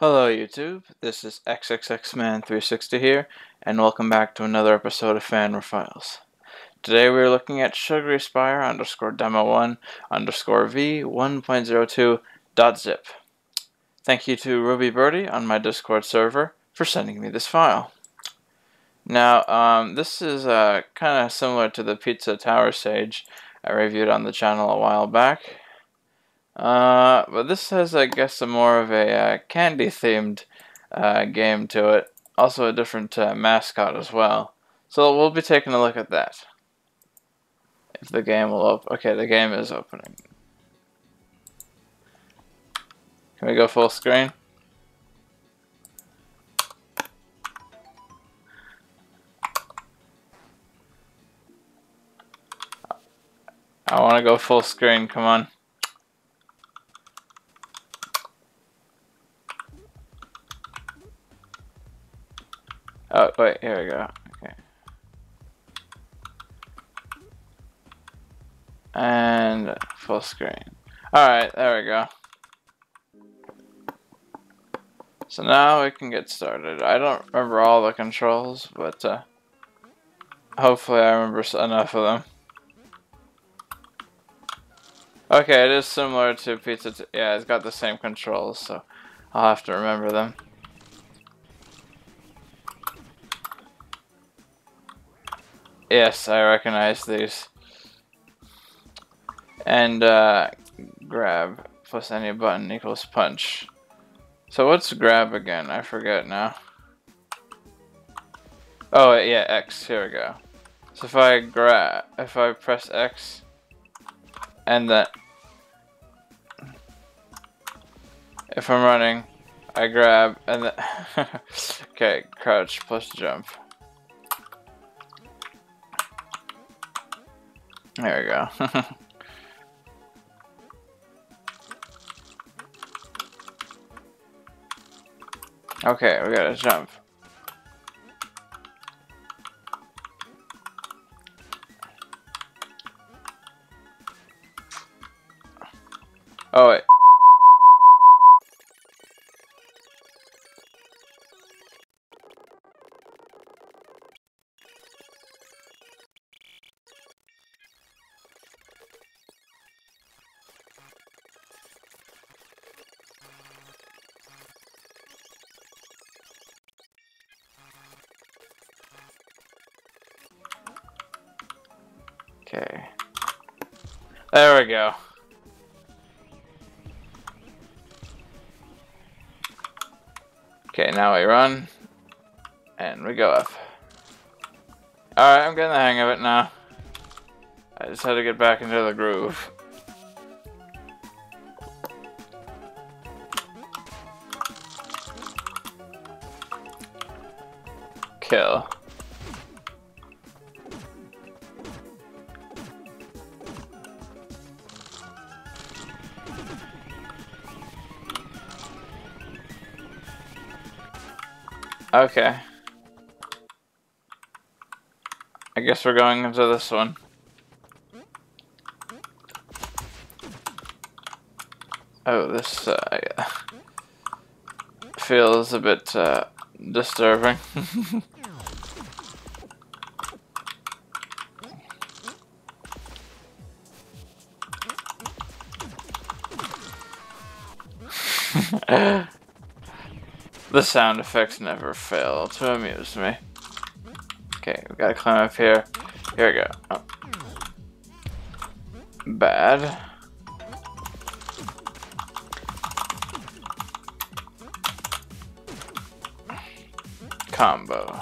Hello YouTube, this is XXXman360 here, and welcome back to another episode of Fanware Files. Today we are looking at Sugary Spire underscore demo1 underscore v 1.02.zip. Thank you to Ruby Birdie on my Discord server for sending me this file. Now, um, this is uh, kind of similar to the Pizza Tower Sage I reviewed on the channel a while back. Uh, but this has, I guess, a more of a uh, candy-themed uh, game to it. Also a different uh, mascot as well. So we'll be taking a look at that. If the game will open. Okay, the game is opening. Can we go full screen? I want to go full screen, come on. Oh, wait, here we go. Okay. And full screen. Alright, there we go. So now we can get started. I don't remember all the controls, but uh, hopefully I remember enough of them. Okay, it is similar to Pizza. yeah, it's got the same controls, so I'll have to remember them. Yes, I recognize these. And uh, grab plus any button equals punch. So what's grab again? I forget now. Oh yeah, X. Here we go. So if I grab, if I press X, and then if I'm running, I grab and then okay, crouch plus jump. There we go. okay, we gotta jump. Oh wait. Okay. There we go. Okay, now we run. And we go up. Alright, I'm getting the hang of it now. I just had to get back into the groove. Kill. Okay. I guess we're going into this one. Oh, this uh, feels a bit uh, disturbing. The sound effects never fail to amuse me. Okay, we gotta climb up here. Here we go. Oh. Bad. Combo.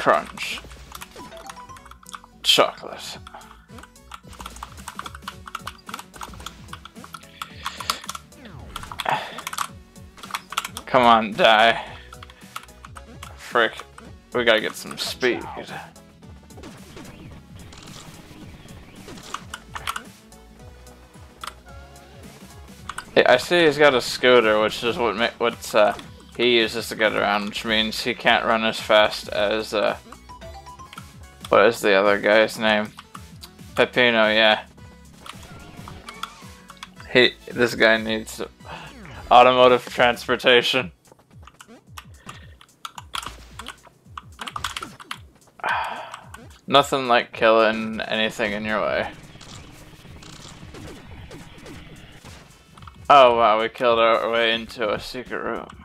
Crunch. Chocolate. Come on, die. Frick. We gotta get some speed. I see he's got a scooter, which is what what's uh, he uses to get around, which means he can't run as fast as, uh, what is the other guy's name? Peppino, yeah. He, this guy needs automotive transportation. Nothing like killing anything in your way. Oh wow, we killed our way into a secret room.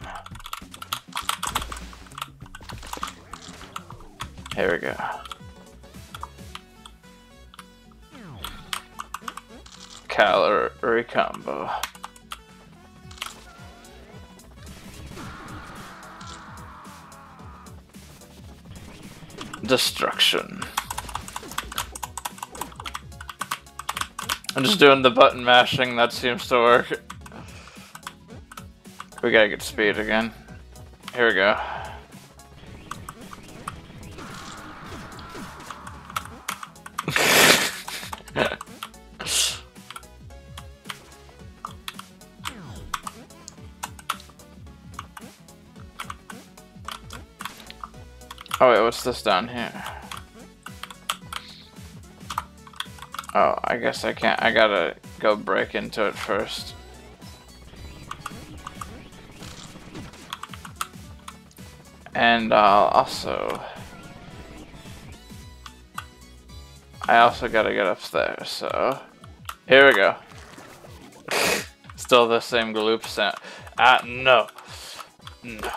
Here we go. Calorie combo. Destruction. I'm just doing the button mashing, that seems to work. We gotta get speed again. Here we go. What's this down here? Oh, I guess I can't. I gotta go break into it first. And uh, also, I also gotta get upstairs, so here we go. Still the same gloop sound. Ah, no. No.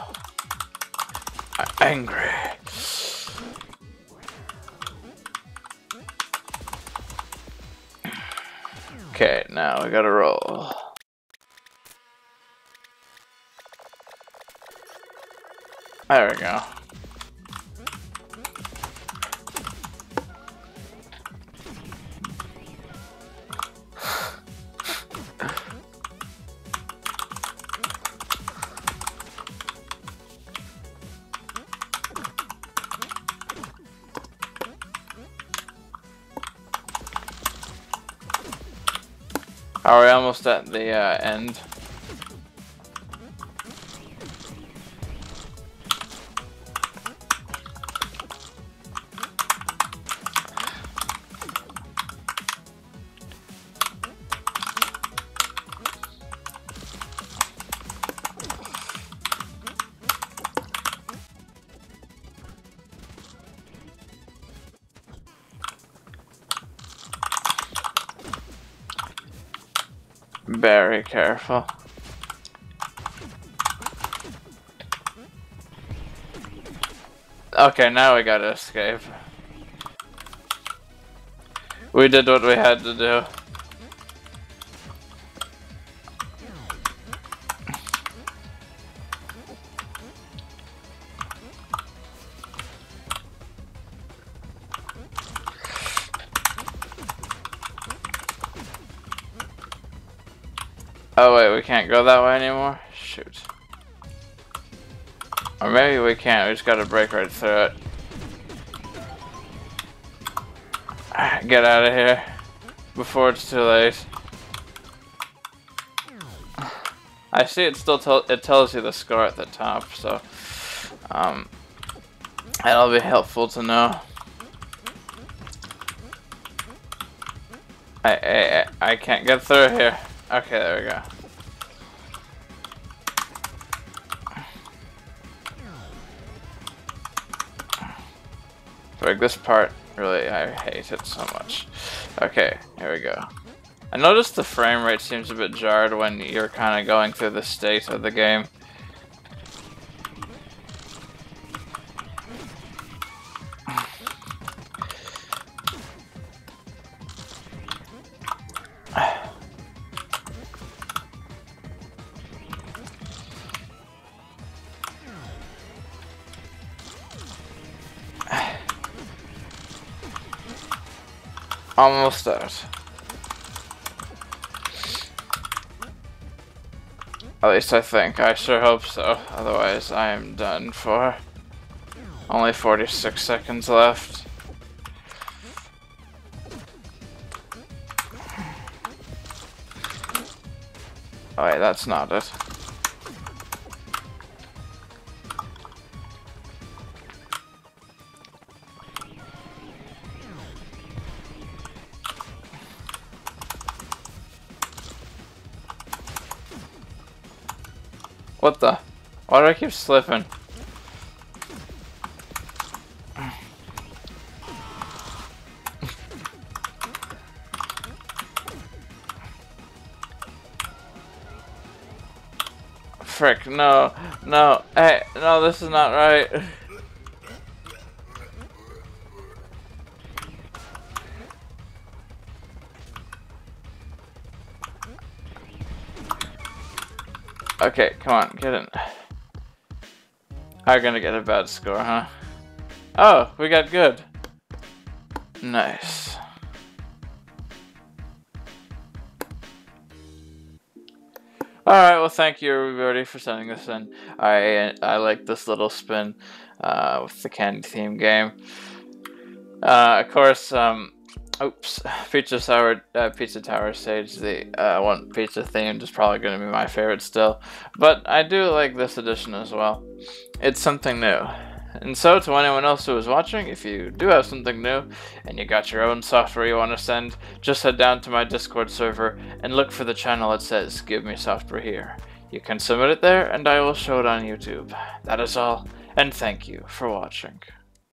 I'm angry. Okay, now we gotta roll. There we go. Are we almost at the uh, end? Very careful. Okay, now we gotta escape. We did what we had to do. Oh wait, we can't go that way anymore? Shoot. Or maybe we can't, we just gotta break right through it. Get out of here. Before it's too late. I see it still it tells you the score at the top, so um that'll be helpful to know. I I I can't get through here. Okay, there we go. Like this part, really, I hate it so much. Okay, here we go. I noticed the frame rate seems a bit jarred when you're kind of going through the state of the game. Almost out. At least I think. I sure hope so. Otherwise, I am done for. Only 46 seconds left. Wait, that's not it. What the? Why do I keep slipping? Frick, no, no, hey, no, this is not right. Okay, come on, get in. I'm gonna get a bad score, huh? Oh, we got good. Nice. Alright, well thank you everybody for sending this in. I I like this little spin uh, with the candy theme game. Uh, of course, um, Oops, Pizza Tower, uh, Pizza Tower stage, the uh, one pizza themed is probably going to be my favorite still, but I do like this edition as well. It's something new. And so, to anyone else who is watching, if you do have something new and you got your own software you want to send, just head down to my Discord server and look for the channel that says Give Me Software Here. You can submit it there and I will show it on YouTube. That is all, and thank you for watching.